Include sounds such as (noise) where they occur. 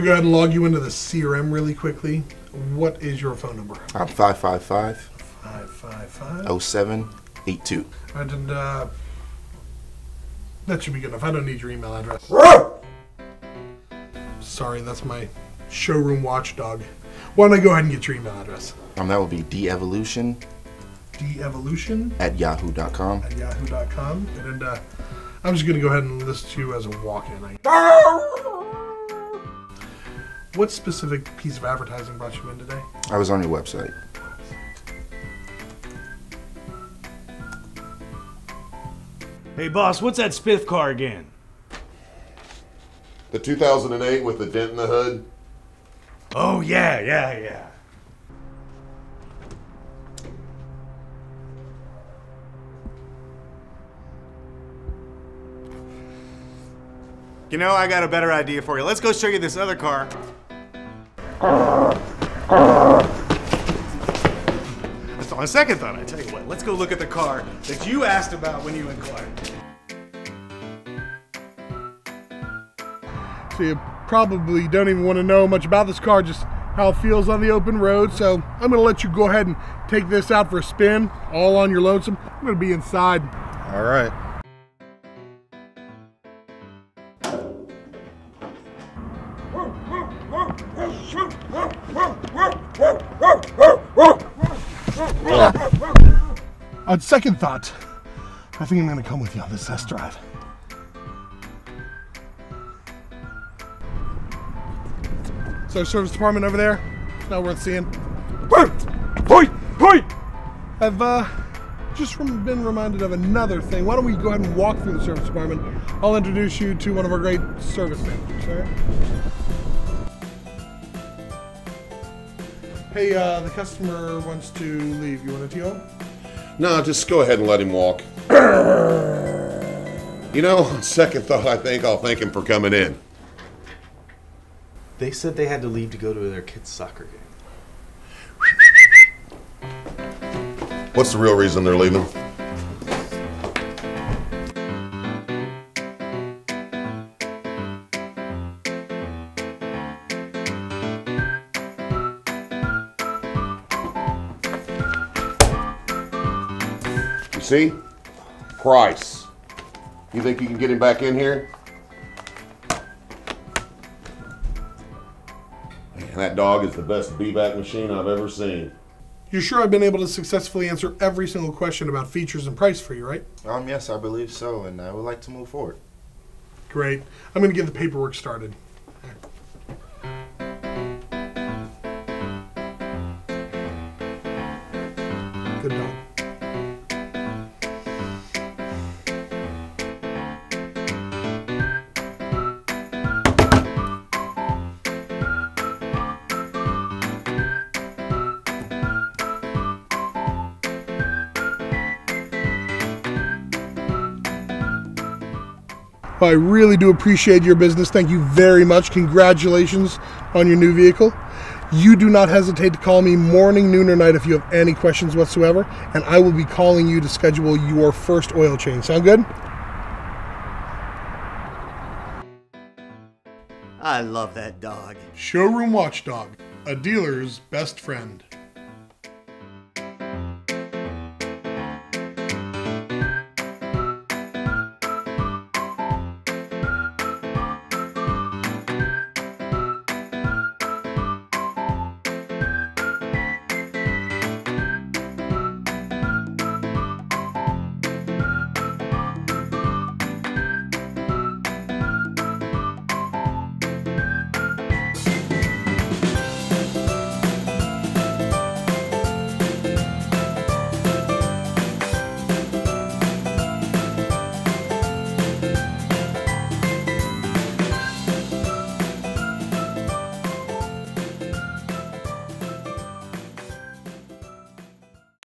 me go ahead and log you into the CRM really quickly. What is your phone number? I'm 555 555. 0782. Right, and uh, that should be good enough. I don't need your email address. Sorry, that's my showroom watchdog. Why don't I go ahead and get your email address? Um, that would be devolution devolution at yahoo.com. at yahoo.com. And uh, I'm just going to go ahead and list you as a walk-in. What specific piece of advertising brought you in today? I was on your website. Hey, boss, what's that Spiff car again? The 2008 with the dent in the hood. Oh, yeah, yeah, yeah. You know, I got a better idea for you. Let's go show you this other car. Just on second thought, I tell you what, let's go look at the car that you asked about when you inquired. So you probably don't even want to know much about this car, just how it feels on the open road. So I'm going to let you go ahead and take this out for a spin, all on your lonesome. I'm going to be inside. All right. On second thought, I think I'm going to come with you on this test drive. So service department over there, not worth seeing. Point, I've uh, just been reminded of another thing. Why don't we go ahead and walk through the service department? I'll introduce you to one of our great service managers. all right? Hey, uh, the customer wants to leave. You want to TO? No, just go ahead and let him walk. (laughs) You know, on second thought, I think I'll thank him for coming in. They said they had to leave to go to their kid's soccer game. What's the real reason they're leaving? See? Price. You think you can get him back in here? Man, that dog is the best B-back machine I've ever seen. You're sure I've been able to successfully answer every single question about features and price for you, right? Um, yes, I believe so, and I would like to move forward. Great. I'm going to get the paperwork started. I really do appreciate your business. Thank you very much. Congratulations on your new vehicle. You do not hesitate to call me morning, noon, or night if you have any questions whatsoever, and I will be calling you to schedule your first oil change. Sound good? I love that dog. Showroom Watchdog, a dealer's best friend.